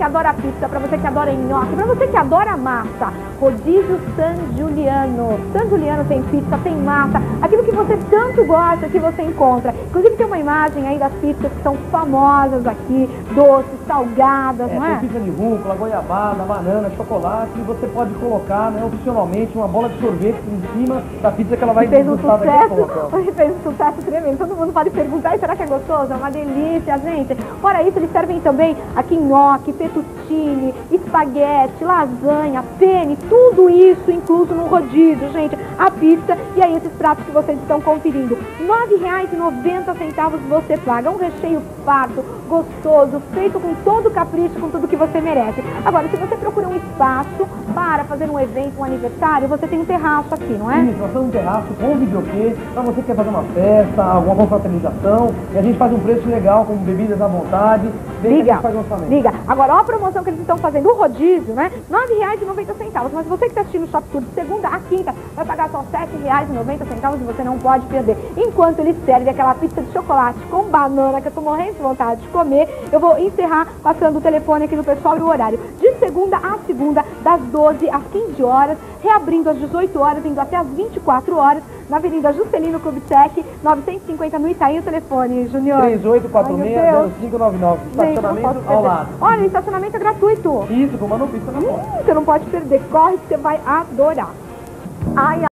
que adora pizza, para você que adora nhoque, para você que adora massa. Rodízio San Giuliano. San Giuliano tem pizza, tem massa, aquilo que você tanto gosta que você encontra. Inclusive tem uma imagem aí das pizzas que são famosas aqui, doces, salgadas, É, não tem é? pizza de rúcula, goiabada, banana, chocolate, e você pode colocar, né, opcionalmente, uma bola de sorvete em cima da pizza que ela vai fez um sucesso, fez um sucesso tremendo. Todo mundo pode perguntar, "E será que é gostoso? É uma delícia, gente. Fora isso, eles servem também aqui nhoque, fettuccine, espaguete, lasanha, penne, tudo isso incluso no rodízio, gente. A pizza e aí esses pratos que vocês estão conferindo. R$ 9,90 você paga. Um recheio farto, gostoso, feito com todo o capricho, com tudo que você merece. Agora, se você procura um espaço para fazer um evento, um aniversário, você tem um terraço aqui, não é? Isso, nós temos um terraço com videokê, para você que quer fazer uma festa, alguma confraternização, e a gente faz um preço legal, com bebidas à vontade, Liga, liga. Agora, olha a promoção que eles estão fazendo, o rodízio, né? R$ 9,90. Mas você que está assistindo o Shop Tour de segunda a quinta, vai pagar só R$ 7,90 e você não pode perder. Enquanto eles servem aquela pizza de chocolate com banana, que eu tô morrendo vontade de comer, eu vou encerrar passando o telefone aqui no pessoal e o horário. De segunda a segunda, das 12 às 15 horas, reabrindo às 18 horas, indo até às 24 horas, na Avenida Juscelino Kubitschek, 950 no Itaí, o telefone, Junior. Ai, meu Deus. 3846-0599, Gente, não estacionamento ao lado. Olha, o estacionamento é gratuito. Isso, com uma pizza na porta. Hum, você não pode perder. Corre que você vai adorar. Ai,